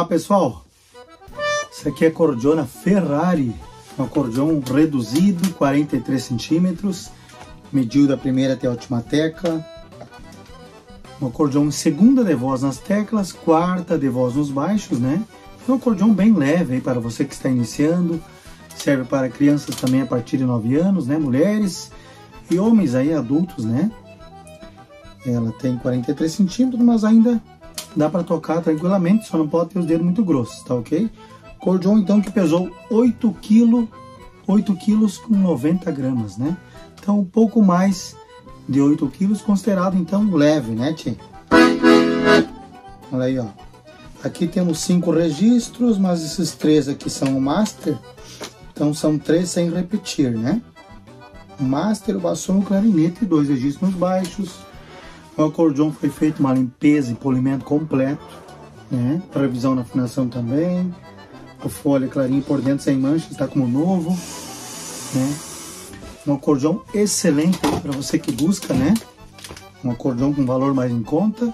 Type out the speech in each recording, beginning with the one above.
Olá pessoal, isso aqui é cordiona Ferrari, um acordeão reduzido, 43 centímetros, mediu da primeira até a última tecla, um acordeão segunda de voz nas teclas, quarta de voz nos baixos, né? É um acordeão bem leve aí para você que está iniciando, serve para crianças também a partir de 9 anos, né? Mulheres e homens aí adultos, né? Ela tem 43 centímetros, mas ainda dá para tocar tranquilamente, só não pode ter os dedos muito grossos, tá ok? Cordion então que pesou 8 kg, 8 quilos com 90 gramas, né? Então um pouco mais de 8 quilos, considerado então leve, né, Tia? Olha aí, ó. Aqui temos cinco registros, mas esses três aqui são o master, então são três sem repetir, né? O master, o basson, o clarinete, dois registros baixos, o acordeon foi feito uma limpeza e polimento completo, né? Previsão na afinação também. O folha clarinho por dentro sem manchas, está como novo, né? Um acordeon excelente para você que busca, né? Um acordeon com valor mais em conta.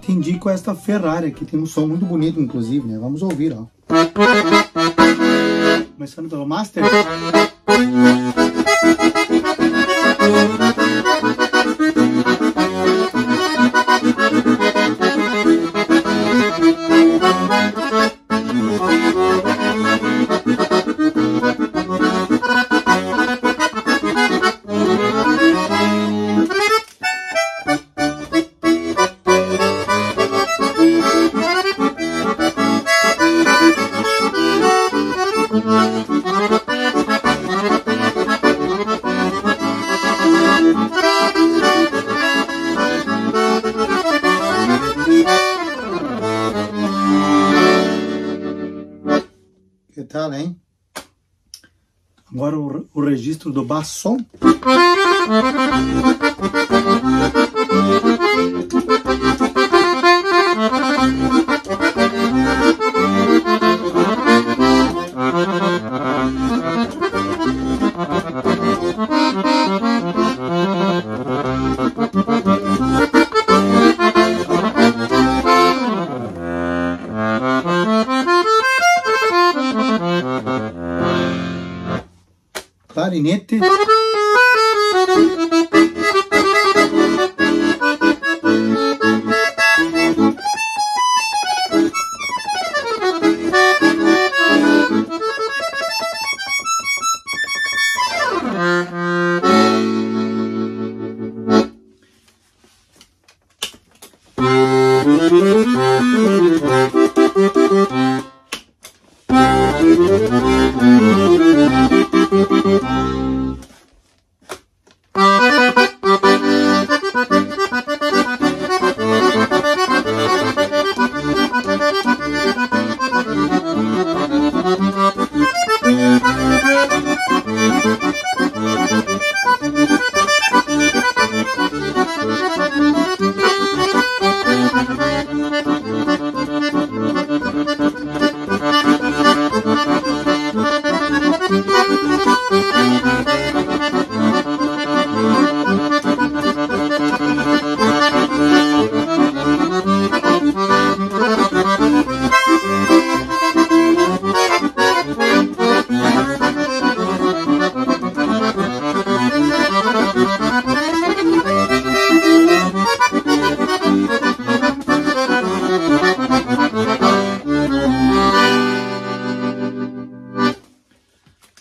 Te indico esta Ferrari que tem um som muito bonito, inclusive, né? Vamos ouvir, ó. Começando pelo Master. Que tal, hein? Agora o, o registro do bassom. Clarinete.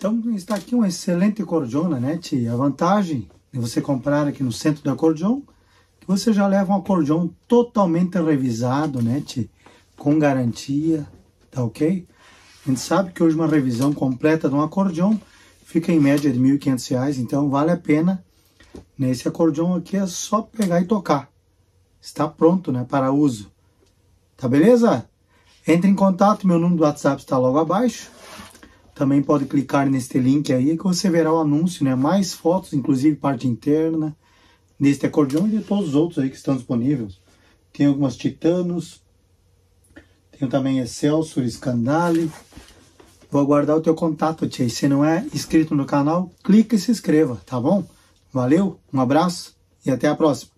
Então está aqui uma excelente cordiona, né, tia? A vantagem de você comprar aqui no centro do acordeon, que você já leva um acordeon totalmente revisado, né, tia? Com garantia, tá ok? A gente sabe que hoje uma revisão completa de um acordeon fica em média de R$ 1.500, então vale a pena. Nesse acordeon aqui é só pegar e tocar. Está pronto, né, para uso. Tá beleza? Entre em contato, meu número do WhatsApp está logo abaixo. Também pode clicar neste link aí que você verá o anúncio, né? Mais fotos, inclusive parte interna, neste acordeão e de todos os outros aí que estão disponíveis. Tem algumas Titanos, tem também Excelsior, Scandale. Vou aguardar o teu contato, tia. Se não é inscrito no canal, clica e se inscreva, tá bom? Valeu, um abraço e até a próxima.